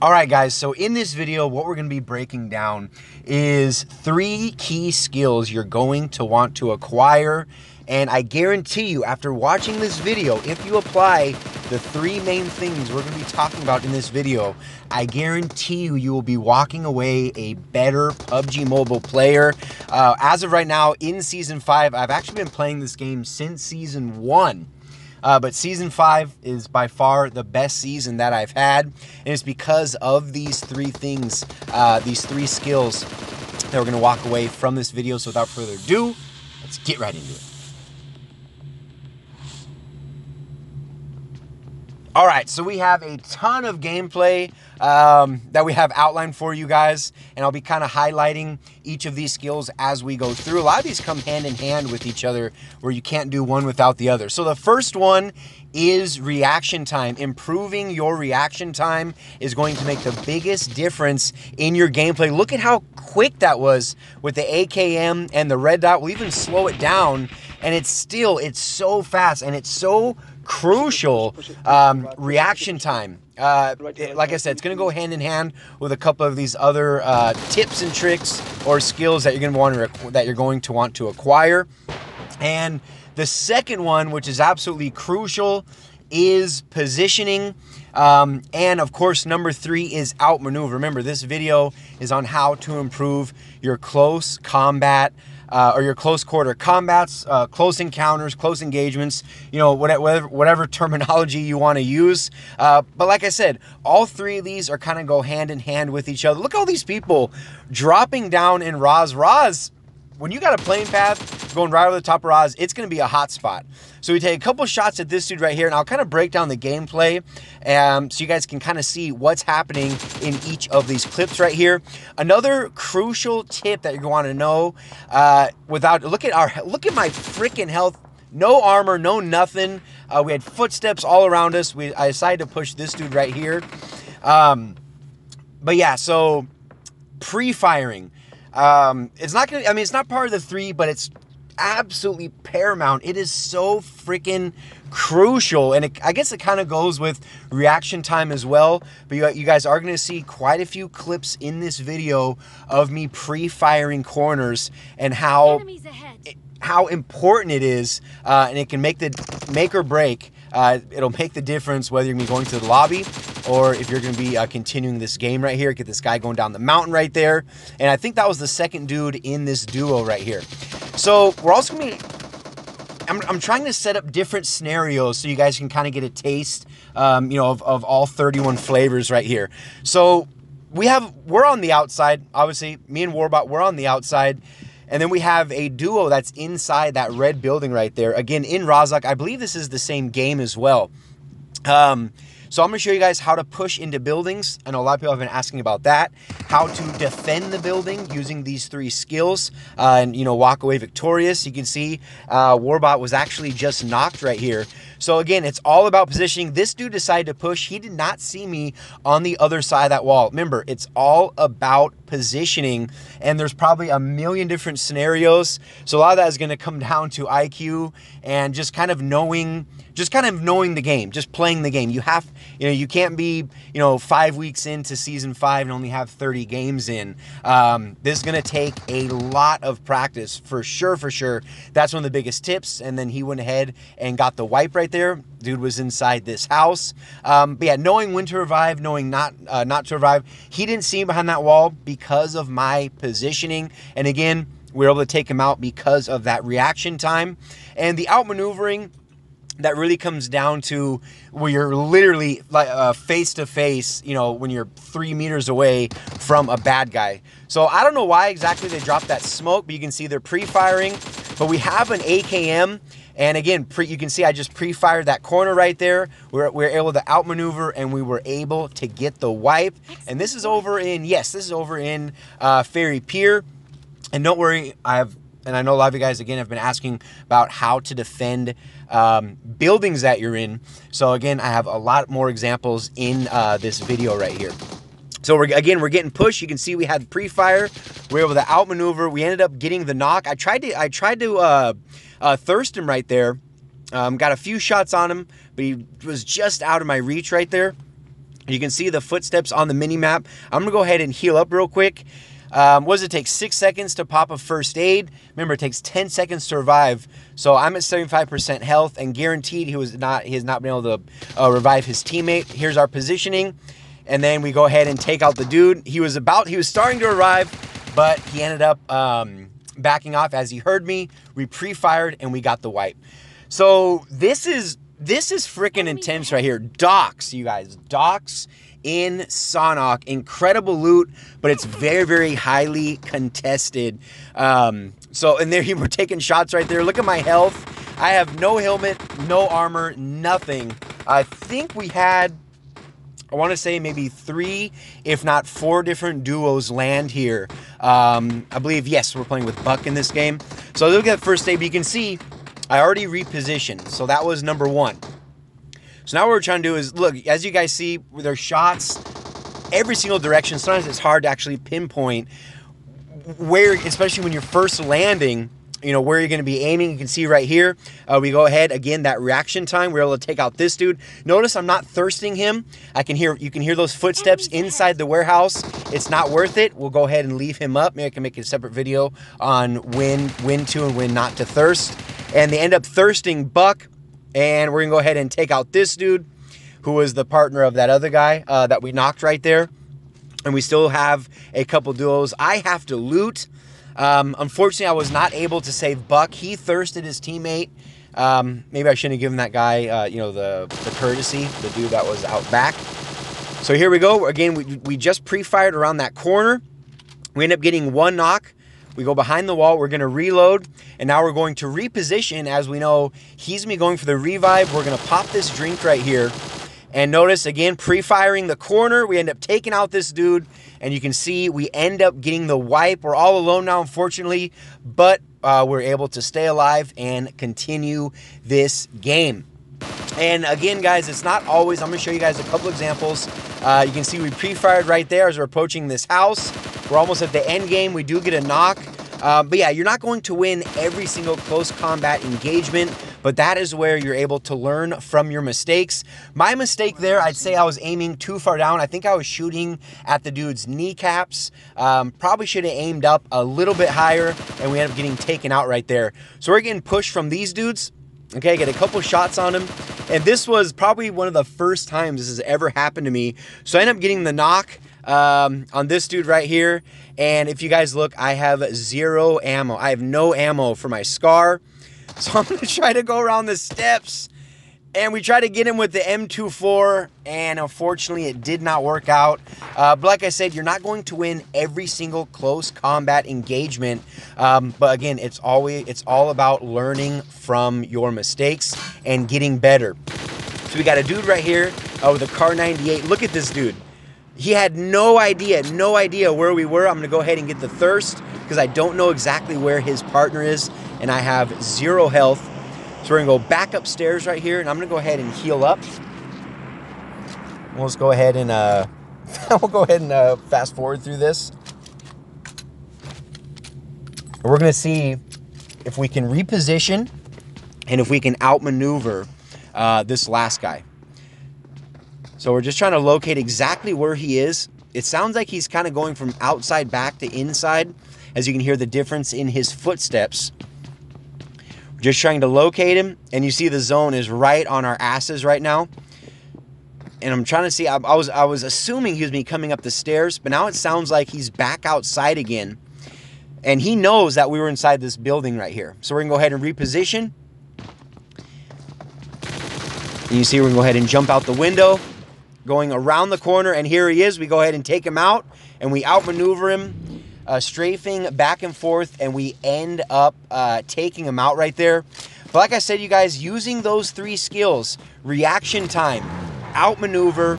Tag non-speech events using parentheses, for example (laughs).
All right, guys, so in this video, what we're gonna be breaking down is three key skills you're going to want to acquire. And I guarantee you, after watching this video, if you apply the three main things we're gonna be talking about in this video, I guarantee you, you will be walking away a better PUBG Mobile player. Uh, as of right now, in Season 5, I've actually been playing this game since Season 1. Uh, but season five is by far the best season that I've had. And it's because of these three things, uh, these three skills that we're going to walk away from this video. So without further ado, let's get right into it. All right, so we have a ton of gameplay um, that we have outlined for you guys, and I'll be kind of highlighting each of these skills as we go through. A lot of these come hand in hand with each other where you can't do one without the other. So the first one is reaction time. Improving your reaction time is going to make the biggest difference in your gameplay. Look at how quick that was with the AKM and the red dot. We'll even slow it down, and it's still, it's so fast, and it's so crucial um, reaction time. Uh, like I said, it's going to go hand in hand with a couple of these other uh, tips and tricks or skills that you're going to want to that you're going to want to acquire. And the second one, which is absolutely crucial, is positioning. Um, and of course, number three is outmaneuver. Remember, this video is on how to improve your close combat uh, or your close quarter combats, uh, close encounters, close engagements, you know, whatever, whatever (laughs) terminology you want to use. Uh, but like I said, all three of these are kind of go hand in hand with each other. Look at all these people dropping down in Raz. Raz when you got a plane path going right over the top of Raz, it's going to be a hot spot. So we take a couple shots at this dude right here, and I'll kind of break down the gameplay um, so you guys can kind of see what's happening in each of these clips right here. Another crucial tip that you want to know uh, without look at our look at my freaking health. No armor, no nothing. Uh, we had footsteps all around us. We I decided to push this dude right here. Um, but yeah, so pre-firing. Um, it's not gonna. I mean, it's not part of the three, but it's absolutely paramount. It is so freaking crucial, and it, I guess it kind of goes with reaction time as well. But you, you guys are going to see quite a few clips in this video of me pre-firing corners and how how important it is, uh, and it can make the make or break. Uh, it'll make the difference whether you're going to be going to the lobby or if you're going to be uh, continuing this game right here. Get this guy going down the mountain right there. And I think that was the second dude in this duo right here. So we're also going to be I'm, I'm, trying to set up different scenarios so you guys can kind of get a taste, um, you know, of, of all 31 flavors right here. So we have, we're on the outside, obviously, me and Warbot, we're on the outside. And then we have a duo that's inside that red building right there. Again, in Rozhok I believe this is the same game as well. Um, so I'm going to show you guys how to push into buildings. I know a lot of people have been asking about that. How to defend the building using these three skills uh, and, you know, walk away victorious. You can see uh, Warbot was actually just knocked right here. So again, it's all about positioning. This dude decided to push. He did not see me on the other side of that wall. Remember, it's all about positioning and there's probably a million different scenarios. So a lot of that is going to come (laughs) down to IQ and just kind of knowing just kind of knowing the game, just playing the game. You have, you know, you can't be, you know, five weeks into season five and only have 30 games in. Um, this is going to take a lot of practice for sure, for sure. That's one of the biggest tips. And then he went ahead and got the wipe right there. Dude was inside this house. Um, but yeah, knowing when to revive, knowing not uh, not to revive. He didn't see him behind that wall because of my positioning. And again, we were able to take him out because of that reaction time. And the outmaneuvering, that really comes down to where you're literally like face to face, you know, when you're three meters away from a bad guy. So I don't know why exactly they dropped that smoke, but you can see they're pre-firing. But we have an AKM, and again, pre, you can see I just pre-fired that corner right there. We we're, we able to outmaneuver, and we were able to get the wipe. And this is over in yes, this is over in uh, Ferry Pier. And don't worry, I have and I know a lot of you guys again have been asking about how to defend um, buildings that you're in. So again, I have a lot more examples in uh, this video right here. So we're, again, we're getting pushed. You can see we had pre-fire. We were able to outmaneuver. We ended up getting the knock. I tried to I tried to uh, uh, thirst him right there. Um, got a few shots on him, but he was just out of my reach right there. You can see the footsteps on the mini map. I'm gonna go ahead and heal up real quick. Um, what does it take? Six seconds to pop a first aid. Remember, it takes 10 seconds to revive. So I'm at 75% health and guaranteed he was not he has not been able to uh, revive his teammate. Here's our positioning. And then we go ahead and take out the dude. He was about, he was starting to arrive, but he ended up um, backing off as he heard me. We pre-fired and we got the wipe. So this is this is freaking intense right here. Docks, you guys. Docks in Sanhok. Incredible loot, but it's very, very highly contested. Um, so, and there (laughs) you were taking shots right there. Look at my health. I have no helmet, no armor, nothing. I think we had, I want to say maybe three, if not four different duos land here. Um, I believe, yes, we're playing with Buck in this game. So look at first aid, you can see I already repositioned. So that was number one. So now what we're trying to do is, look, as you guys see, their shots every single direction. Sometimes it's hard to actually pinpoint where, especially when you're first landing, you know, where you're going to be aiming. You can see right here, uh, we go ahead, again, that reaction time. We're able to take out this dude. Notice I'm not thirsting him. I can hear, you can hear those footsteps inside the warehouse. It's not worth it. We'll go ahead and leave him up. Maybe I can make a separate video on when, when to and when not to thirst and they end up thirsting Buck, and we're gonna go ahead and take out this dude, who was the partner of that other guy uh, that we knocked right there, and we still have a couple duos. I have to loot. Um, unfortunately, I was not able to save Buck. He thirsted his teammate. Um, maybe I shouldn't have given that guy, uh, you know, the, the courtesy, the dude that was out back. So here we go. Again, we, we just pre-fired around that corner. We end up getting one knock. We go behind the wall. We're going to reload. And now we're going to reposition. As we know, he's me going for the revive. We're going to pop this drink right here. And notice, again, pre-firing the corner. We end up taking out this dude. And you can see we end up getting the wipe. We're all alone now, unfortunately. But uh, we're able to stay alive and continue this game. And again, guys, it's not always, I'm gonna show you guys a couple examples. Uh, you can see we pre-fired right there as we're approaching this house. We're almost at the end game. We do get a knock. Um, but yeah, you're not going to win every single close combat engagement, but that is where you're able to learn from your mistakes. My mistake there, I'd say I was aiming too far down. I think I was shooting at the dude's kneecaps. Um, probably should have aimed up a little bit higher, and we end up getting taken out right there. So we're getting pushed from these dudes. Okay, get a couple shots on him. And this was probably one of the first times this has ever happened to me. So I end up getting the knock um, on this dude right here. And if you guys look, I have zero ammo. I have no ammo for my scar. (laughs) So I'm going to try to go around the steps. And we try to get him with the M24, and unfortunately, it did not work out. Uh, but like I said, you're not going to win every single close combat engagement. Um, but again, it's always it's all about learning from your mistakes and getting better. So we got a dude right here uh, with a Kar 98. Look at this dude. He had no idea, no idea where we were. I'm gonna go ahead and get the thirst because I don't know exactly where his partner is and I have zero health. So we're gonna go back upstairs right here and I'm gonna go ahead and heal up. We'll just go ahead and uh, (laughs) we'll go ahead and uh, fast forward through this. We're gonna see if we can reposition and if we can outmaneuver uh, this last guy. So we're just trying to locate exactly where he is. It sounds like he's kind of going from outside back to inside, as you can hear the difference in his footsteps. We're just trying to locate him, and you see the zone is right on our asses right now. And I'm trying to see, I, I was I was assuming he was me coming up the stairs, but now it sounds like he's back outside again. And he knows that we were inside this building right here. So we're gonna go ahead and reposition. And you see we're gonna go ahead and jump out the window going around the corner, and here he is. We go ahead and take him out, and we outmaneuver him, uh, strafing back and forth, and we end up uh, taking him out right there. But like I said, you guys, using those three skills, reaction time, outmaneuver,